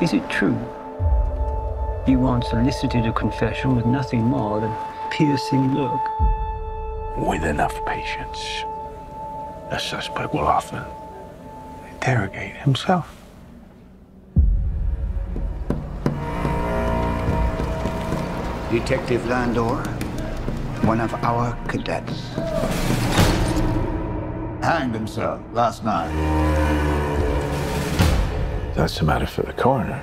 Is it true? You once elicited a confession with nothing more than a piercing look. With enough patience, a suspect will often interrogate himself. Detective Landor, one of our cadets. Hanged himself last night. That's a matter for the coroner.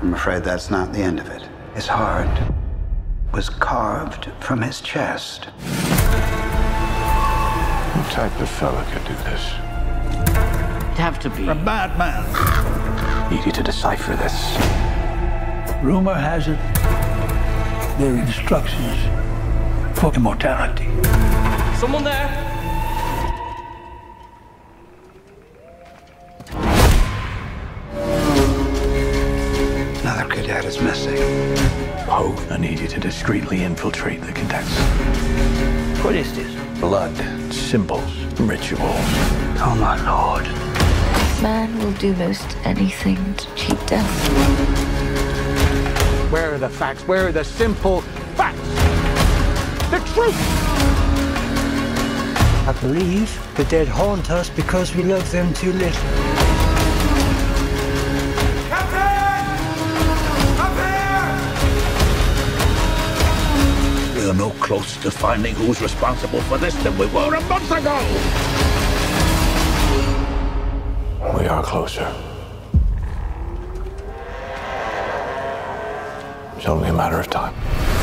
I'm afraid that's not the end of it. His heart was carved from his chest. What type of fella could do this? It'd have to be. A bad man. Need you to decipher this. Rumor has it their instructions for immortality. Someone there? Another cadet is missing. Poe, I need you to discreetly infiltrate the cadets. What is this? Blood, symbols, rituals. Oh, my lord. Man will do most anything to cheat death. Where are the facts? Where are the simple facts? The truth! I believe the dead haunt us because we love them too little. We are no closer to finding who's responsible for this than we were a month ago! We are closer. It's only a matter of time.